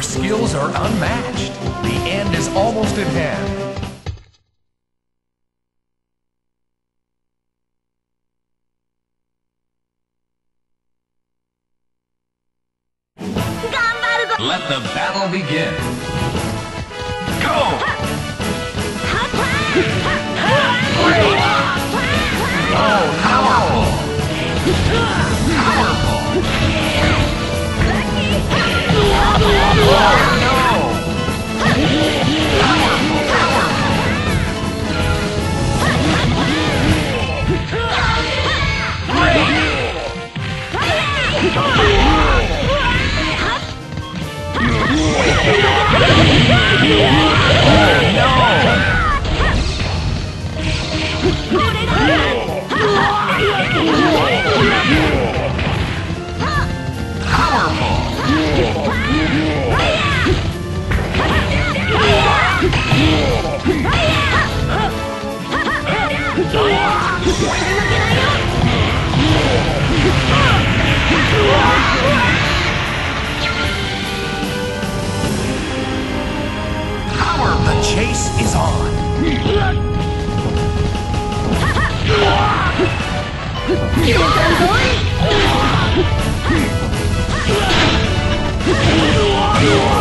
Your skills are unmatched. The end is almost at hand. Let the battle begin. Go! Power! Whoa!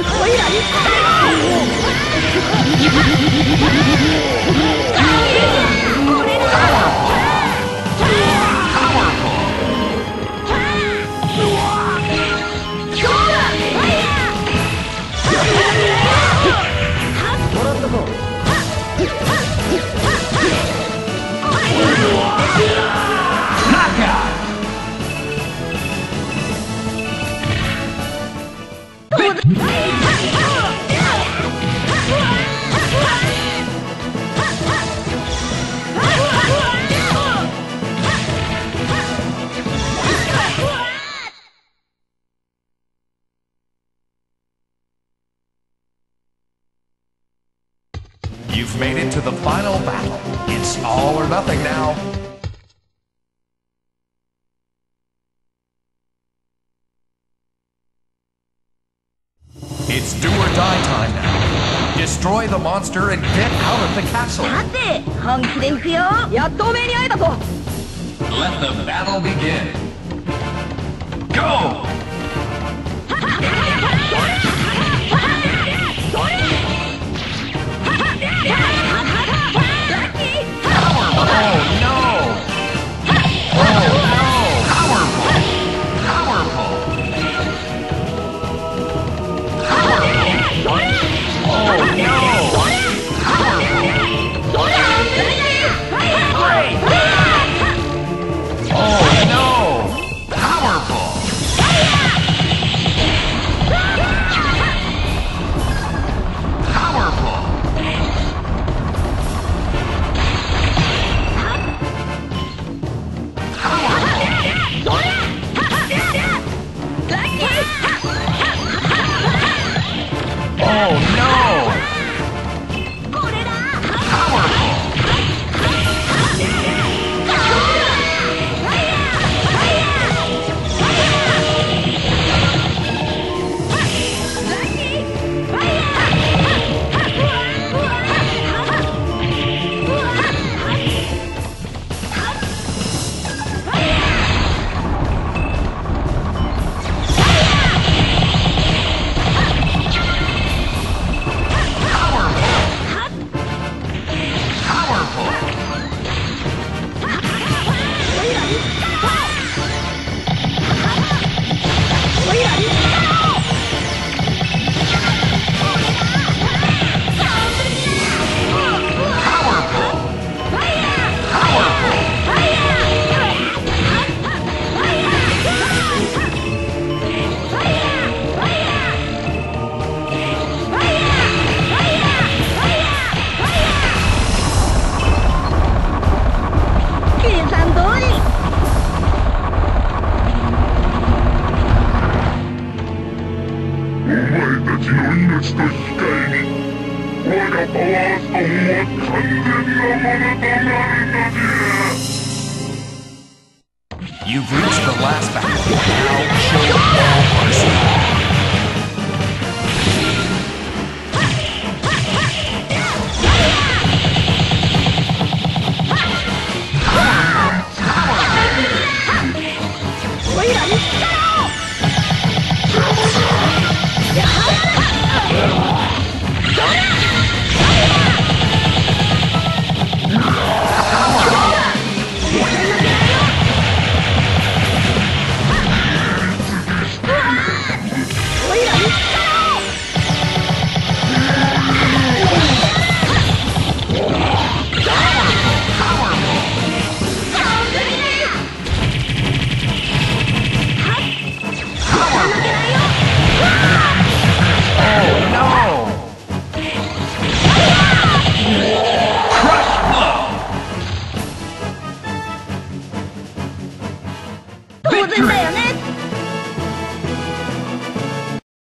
Oh, my God. made it to the final battle. It's all or nothing now. It's do or die time now. Destroy the monster and get out of the castle. Let the battle begin. Go! You've reached the last battle. Now kill all.